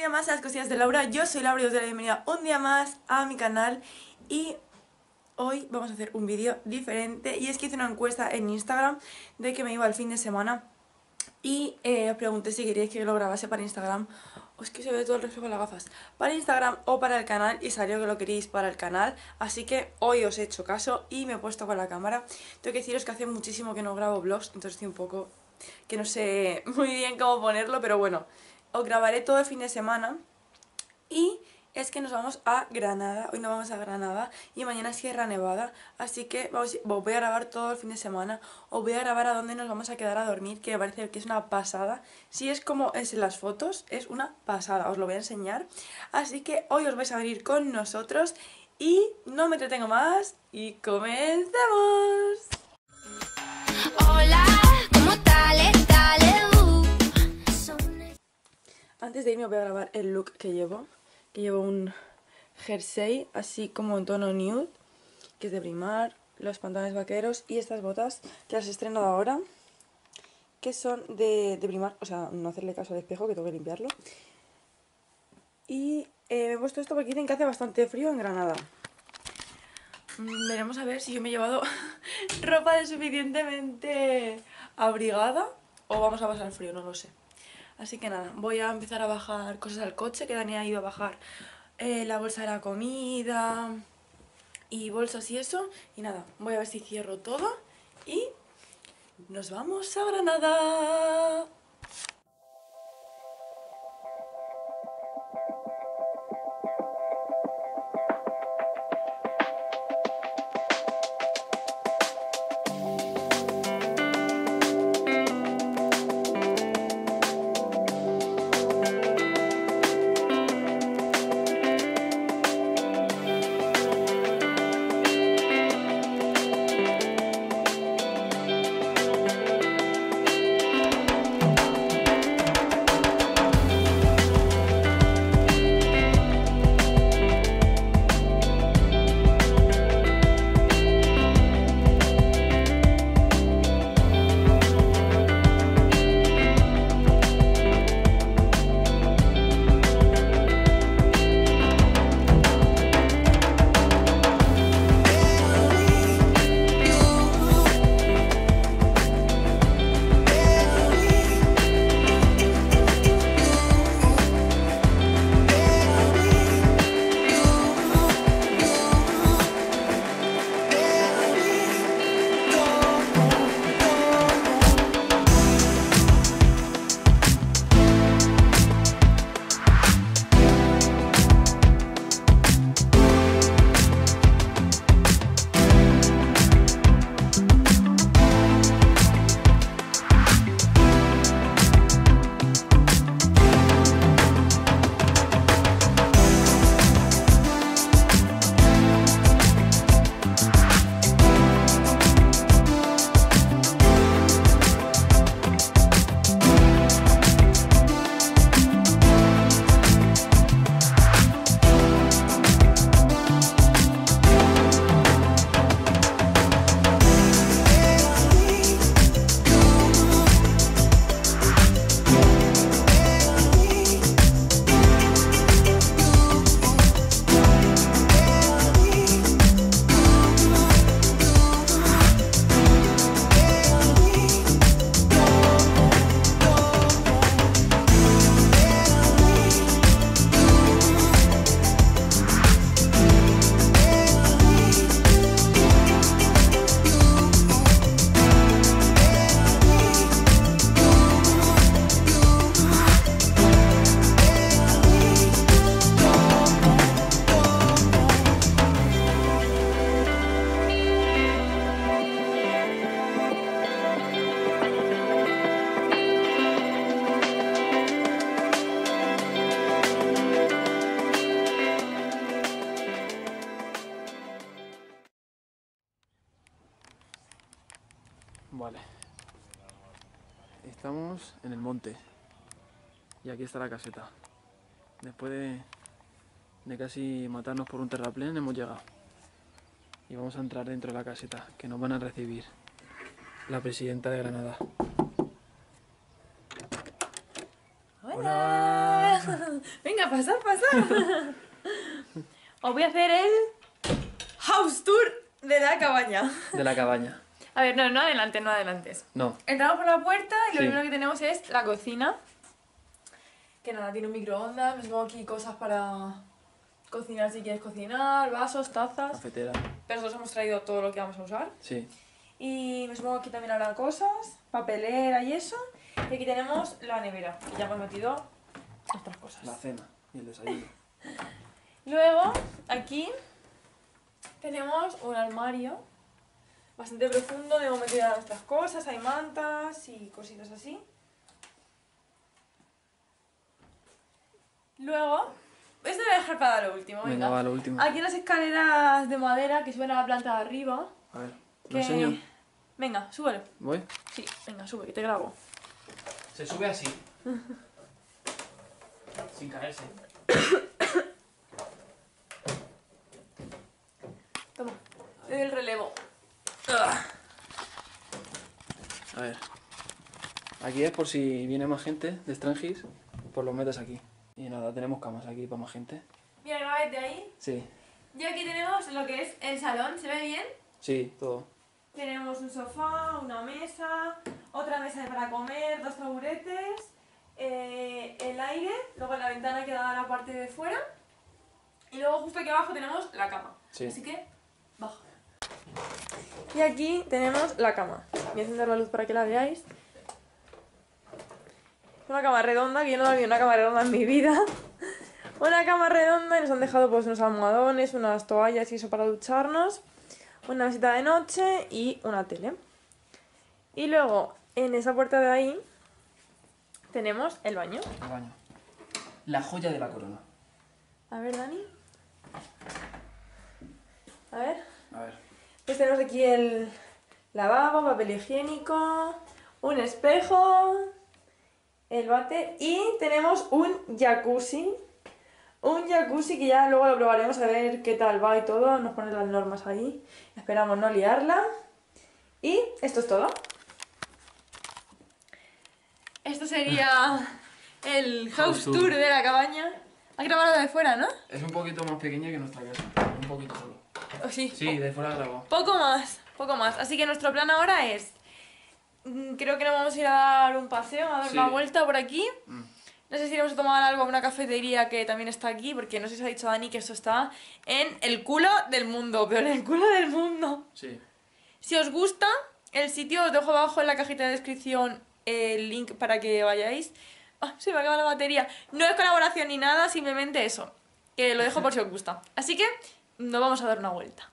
día más a las cosillas de Laura. Yo soy Laura y os doy la bienvenida un día más a mi canal. Y hoy vamos a hacer un vídeo diferente. Y es que hice una encuesta en Instagram de que me iba el fin de semana. Y eh, os pregunté si queríais que lo grabase para Instagram. O es que se ve todo el reflejo de las gafas. Para Instagram o para el canal y salió que lo queréis para el canal. Así que hoy os he hecho caso y me he puesto con la cámara. Tengo que deciros que hace muchísimo que no grabo vlogs entonces estoy un poco que no sé muy bien cómo ponerlo pero bueno os grabaré todo el fin de semana. Y es que nos vamos a Granada, hoy nos vamos a Granada y mañana Sierra Nevada, así que vamos, os voy a grabar todo el fin de semana, os voy a grabar a dónde nos vamos a quedar a dormir, que me parece que es una pasada, si es como es en las fotos, es una pasada, os lo voy a enseñar, así que hoy os vais a venir con nosotros y no me entretengo más y comencemos. Antes de irme voy a grabar el look que llevo, que llevo un jersey así como en tono nude, que es de Primar, los pantalones vaqueros y estas botas que las he estrenado ahora, que son de, de Primar, o sea, no hacerle caso al espejo que tengo que limpiarlo. Y eh, me he puesto esto porque dicen que hace bastante frío en Granada. Mm, Veremos a ver si yo me he llevado ropa de suficientemente abrigada o vamos a pasar frío, no lo sé. Así que nada, voy a empezar a bajar cosas al coche, que Dani ha ido a bajar eh, la bolsa de la comida y bolsas y eso. Y nada, voy a ver si cierro todo y nos vamos a Granada. Vale. Estamos en el monte. Y aquí está la caseta. Después de, de casi matarnos por un terraplén hemos llegado. Y vamos a entrar dentro de la caseta, que nos van a recibir la presidenta de Granada. Hola. Venga, pasad, pasad. Os voy a hacer el house tour de la cabaña. De la cabaña. A ver, no, no adelante, no adelantes. No. Entramos por la puerta y lo Sí. primero que tenemos es la cocina. Que nada, tiene un microondas, me pongo aquí cosas para cocinar si quieres cocinar, vasos, tazas. Cafetera. Pero nosotros hemos traído todo lo que vamos a usar. Sí. Y me supongo aquí también habrá cosas, papelera y eso. Y aquí tenemos la nevera, que ya hemos metido nuestras cosas. La cena y el desayuno. Luego, aquí tenemos un armario bastante profundo hemos metido ya nuestras cosas, hay mantas y cositas así. Luego, esto lo voy a dejar para lo último, venga. Venga, va, lo último. Aquí unas escaleras de madera que suben a la planta de arriba. A ver, ¿lo que- enseño? Venga, súbelo. ¿Voy? Sí, venga, sube, que te grabo. Se sube así. Sin caerse. Toma, te doy el relevo. A ver. Aquí es por si viene más gente de Strangis, pues los metes aquí. Y nada, tenemos camas aquí para más gente. Mira, una vez de ahí. Sí, Y aquí tenemos lo que es el salón, ¿se ve bien? sí, todo. Tenemos un sofá, una mesa, otra mesa para comer, dos taburetes, eh, el aire, luego la ventana que da a la parte de fuera y luego justo aquí abajo tenemos la cama. Sí. Así que, baja. Y aquí tenemos la cama. Voy a encender la luz para que la veáis. Una cama redonda, que yo no visto una cama redonda en mi vida. Una cama redonda y nos han dejado pues unos almohadones, unas toallas y eso para ducharnos una mesita de noche y una tele. Y luego, en esa puerta de ahí, tenemos el baño. El baño. La joya de la corona. A ver, Dani. A ver. A ver. Pues tenemos aquí el lavabo, papel higiénico, un espejo, el bate y tenemos un jacuzzi. Un jacuzzi que ya luego lo probaremos a ver qué tal va y todo. Nos ponen las normas ahí. Esperamos no liarla. Y esto es todo. Esto sería el house House tour. tour de la cabaña. Ha grabado de fuera, ¿no? Es un poquito más pequeña que nuestra casa. Un poquito solo. ¿O sí? Sí, de fuera grabado. Poco más, poco más. Así que nuestro plan ahora es. mm, Creo que nos vamos a ir a dar un paseo, a dar Sí. una vuelta por aquí. Mm. No sé si iremos a tomar algo a una cafetería que también está aquí, porque no sé si ha dicho Dani que esto está en el culo del mundo, pero en el culo del mundo. Sí. Si os gusta el sitio, os dejo abajo en la cajita de descripción el link para que vayáis. Ah, se me acaba la batería. No es colaboración ni nada, simplemente eso. Que lo dejo por si os gusta. Así que nos vamos a dar una vuelta.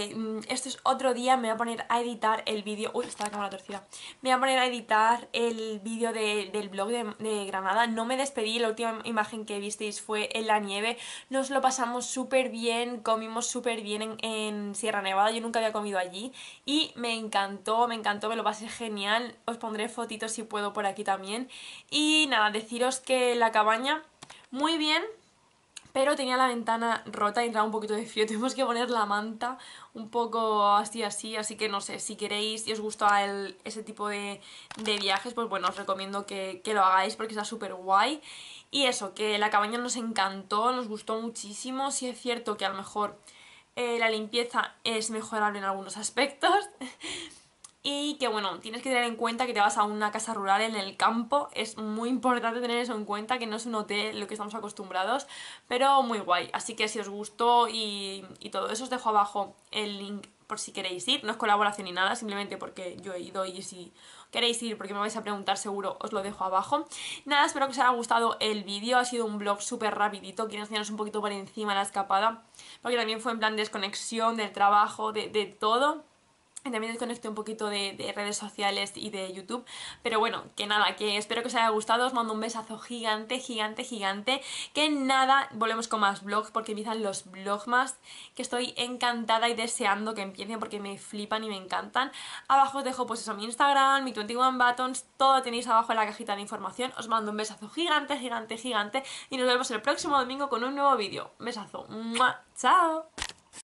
Eh, mm, esto es otro día, me voy a poner a editar el vídeo, uy, está la cámara torcida, me voy a poner a editar el vídeo de- del blog de, de Granada, no me despedí, la última imagen que visteis fue en la nieve, nos lo pasamos súper bien, comimos súper bien en, en Sierra Nevada, yo nunca había comido allí y me encantó, me encantó, me lo pasé genial, os pondré fotitos si puedo por aquí también. Y nada, deciros que la cabaña, muy bien, pero tenía la ventana rota y entraba un poquito de frío. Tuvimos que poner la manta un poco así, así. Así que no sé, si queréis y os gusta ese tipo de, de, viajes, pues bueno, os recomiendo que, que lo hagáis porque está súper guay. Y eso, que la cabaña nos encantó, nos gustó muchísimo. Sí es cierto que a lo mejor eh, la limpieza es mejorable en algunos aspectos. Y que bueno, tienes que tener en cuenta que te vas a una casa rural en el campo. Es muy importante tener eso en cuenta, que no es un hotel lo que estamos acostumbrados, pero muy guay. Así que si os gustó y, todo eso, os dejo abajo el link por si queréis ir. No es colaboración ni nada, simplemente porque yo he ido y si queréis ir, porque me vais a preguntar seguro, os lo dejo abajo. Nada, espero que os haya gustado el vídeo. Ha sido un vlog súper rapidito. Quiero enseñaros un poquito por encima la escapada, porque también fue en plan desconexión del trabajo, de, de todo también desconecté un poquito de, de, redes sociales y de YouTube. Pero bueno, que nada, que espero que os haya gustado. Os mando un besazo gigante, gigante, gigante. Que nada, volvemos con más vlogs porque empiezan los vlogmas. Que estoy encantada y deseando que empiecen porque me flipan y me encantan. Abajo os dejo pues eso, mi Instagram, mi 21 Buttons. Todo tenéis abajo en la cajita de información. Os mando un besazo gigante, gigante, gigante. Y nos vemos el próximo domingo con un nuevo vídeo. Besazo. ¡Chao!